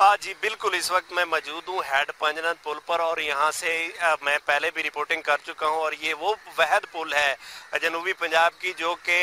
ہاں جی بالکل، اس وقت میں موجود ہوں ہیڈ پنجنت پل پر، اور یہاں سے میں پہلے بھی رپورٹنگ کر چکا ہوں، اور یہ وہ وحد پل ہے، جنوبی پنجاب کی، جو کہ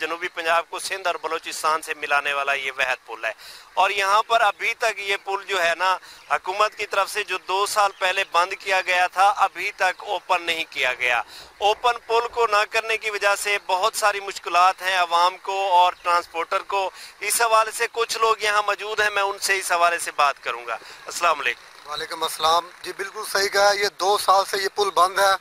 جنوبی پنجاب کو سندھ اور بلوچستان سے ملانے والا یہ وحد پل ہے۔ اور یہاں پر ابھی تک یہ پل جو ہے نا حکومت کی طرف سے جو دو سال پہلے بند کیا گیا تھا، ابھی تک اوپن نہیں کیا گیا۔ اوپن پل کو نہ کرنے کی وجہ سے بہت ساری مشکلات ہیں عوام کو اور ٹرانسپورٹر کو۔ اس حوالے سے کچھ لوگ یہاں موجود ہیں، میں ان سے اس حوالے سے بات کروں گا۔ السلام علیکم۔ وعلیکم السلام۔ جی بالکل صحیح کہا، یہ دو سال سے یہ پل بند ہے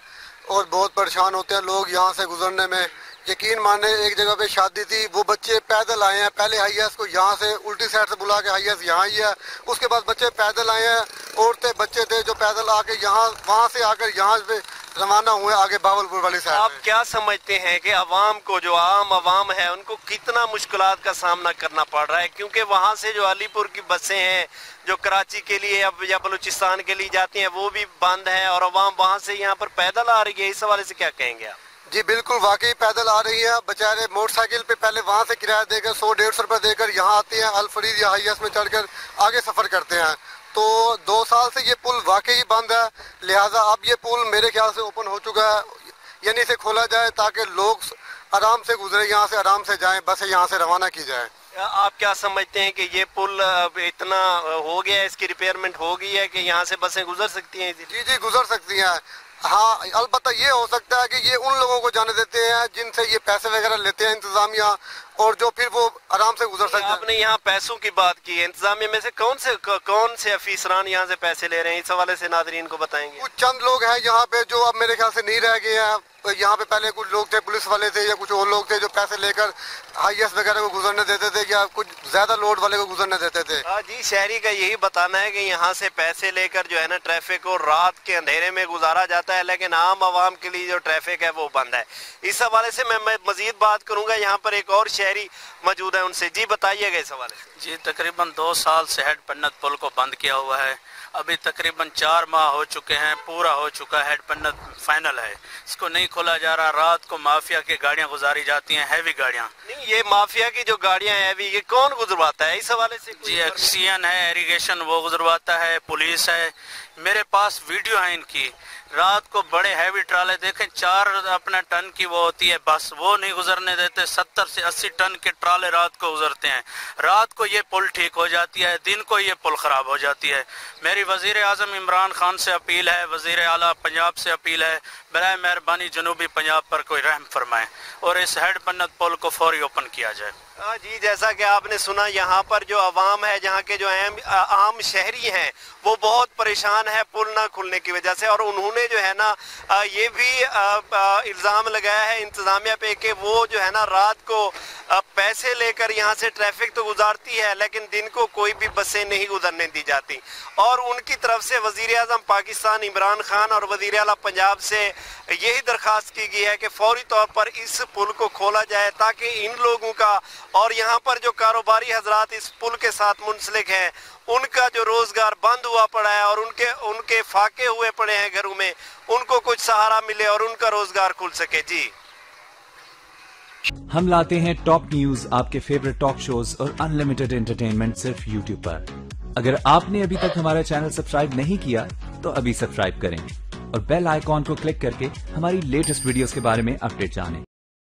اور بہت پریشان ہوتے ہیں لوگ یہاں سے گزرنے میں۔ یقین مانے ایک جگہ پہ شادی تھی، وہ بچے پیدل آئے ہیں۔ پہلے ہائی ایس کو یہاں سے الٹی سائڈ سے بلا کے ہائی ایس یہاں ہی ہے۔ اس کے بعد بچے پیدل آئے ہیں۔ عورتیں، بچے تھے جو پیدل آ کے یہاں، وہاں سے آ کر یہاں پہ روانہ ہوئے آگے باول پور والی سائڈ آپ کیا سمجھتے ہیں کہ عوام کو، جو عام عوام ہے ان کو کتنا مشکلات کا سامنا کرنا پڑ رہا ہے؟ کیونکہ وہاں سے جو علی پور کی بسیں ہیں، جو کراچی کے لیے یا بلوچستان کے لیے جاتی ہیں، وہ بھی بند ہیں اور عوام وہاں سے یہاں پر پیدل آ رہی ہے۔ اس حوالے سے کیا کہیں گے آپ؟ جی بالکل واقعی پیدل آ رہی ہے۔ بچارے موٹر سائیکل پہ پہلے وہاں سے کرایہ دے کر سو ڈیڑھ سو روپے دے کر یہاں آتے ہیں۔ الفرید یا ہائی ایس میں چڑھ کر آگے سفر کرتے ہیں۔ تو دو سال سے یہ پل واقعی بند ہے۔ لہٰذا اب یہ پل میرے خیال سے اوپن ہو چکا ہے۔ یعنی اسے کھولا جائے تاکہ لوگ آرام سے گزرے یہاں سے آرام سے جائیں بس یہاں سے روانہ کی جائے آپ کیا سمجھتے ہیں کہ یہ پل اتنا ہو گیا ہے اس کی ریپیئرمنٹ ہو گئی ہے کہ یہاں سے بسیں گزر سکتی ہیں؟ جی جی گزر سکتی ہیں۔ ہاں البتہ یہ ہو سکتا ہے کہ یہ ان لوگوں کو جانے دیتے ہیں جن سے یہ پیسے وغیرہ لیتے ہیں، انتظامیہ اور جو پھر وہ آرام سے گزر سکتے ہیں آپ نے یہاں پیسوں کی بات کی انتظامیہ میں سے کون سے کون سے افیسران یہاں سے پیسے لے رہے ہیں؟ اس حوالے سے ناظرین کو بتائیں گے۔ کچھ چند لوگ ہیں یہاں پہ جو اب میرے خیال سے نہیں رہ گئے ہیں۔ یہاں پہ پہلے کچھ لوگ تھے پولیس والے تھے یا کچھ اور لوگ تھے جو پیسے لے کر ہائی ایس وغیرہ کو گزرنے دیتے تھے یا کچھ زیادہ لوڈ والے کو گزرنے دیتے تھے۔ ہاں جی شہری کا یہی بتانا ہے کہ یہاں سے پیسے لے کر جو ہے نا ٹریفک کو رات کے اندھیرے میں گزارا جاتا ہے لیکن عام عوام کے لیے جو ٹریفک ہے وہ بند ہے۔ اس حوالے سے میں مزید بات کروں گا۔ یہاں پر ایک اور شہری موجود ہے ان سے۔ جی بتائیے گا اس حوالے سے۔ جی تقریباً دو سال سے ہیڈ پنت پل کو بند کیا ہوا ہے۔ ابھی تقریباً چار ماہ ہو چکے ہیں، پورا ہو چکا ہے ہیڈ پنت فائنل ہے۔ اس کو نہیں کھولا جا رہا رات کو مافیا کی گاڑیاں گزاری جاتی ہیں ہیوی گاڑیاں۔ نہیں یہ مافیا کی جو گاڑیاں ہیوی یہ کون گزرواتا ہے؟ اس حوالے سے جی ایکسین ہے ایریگیشن وہ گزرواتا ہے پولیس ہے۔ میرے پاس ویڈیو ہیں ان کی۔ رات کو بڑے ہیوی ٹرالے دیکھیں چار اپنا ٹن کی وہ ہوتی ہے بس وہ نہیں گزرنے دیتے ستر سے اسی ٹن کے ٹرالے رات کو گزرتے ہیں۔ رات کو یہ پل ٹھیک ہو جاتی ہے دن کو یہ پل خراب ہو جاتی ہے۔ میری وزیر اعظم عمران خان سے اپیل ہے وزیر اعلیٰ پنجاب سے اپیل ہے برائے مہربانی جنوبی پنجاب پر کوئی رحم فرمائے اور اس ہیڈ بنت پل کو فوری اوپن کیا جائے۔ ہاں جی جیسا کہ آپ نے سنا، یہاں پر جو عوام ہے، جہاں کے جو عام شہری ہیں، وہ بہت پریشان ہے پل نہ کھلنے کی وجہ سے اور انہوں نے جو ہے نا یہ بھی الزام لگایا ہے، انتظامیہ پہ کہ وہ جو ہے نا، رات کو پیسے لے کر یہاں سے ٹریفک تو گزارتی ہے، لیکن دن کو کوئی بھی بسیں نہیں گزرنے دی جاتی۔ اور ان کی طرف سے وزیر اعظم پاکستان عمران خان اور وزیر اعلیٰ پنجاب سے یہی درخواست کی گئی ہے کہ فوری طور پر اس پل کو کھولا جائے تاکہ ان لوگوں کا اور یہاں پر جو کاروباری حضرات اس پل کے ساتھ منسلک ہیں، ان کا جو روزگار بند ہوا پڑا ہے اور ان کے ان کے فاقے ہوئے پڑے ہیں گھروں میں، ان کو کچھ سہارا ملے اور ان کا روزگار کھل سکے۔ جی۔ ہم لاتے ہیں ٹاپ نیوز آپ کے فیوریٹ ٹاک شوز اور انلیمیٹڈ انٹرٹینمنٹ صرف یوٹیوب پر۔ اگر آپ نے ابھی تک ہمارا چینل سبسکرائب نہیں کیا، تو ابھی سبسکرائب کریں۔ اور بیل آئیکن کو کلک کر کے ہماری لیٹسٹ ویڈیوز کے بارے میں اپڈیٹ جانیں۔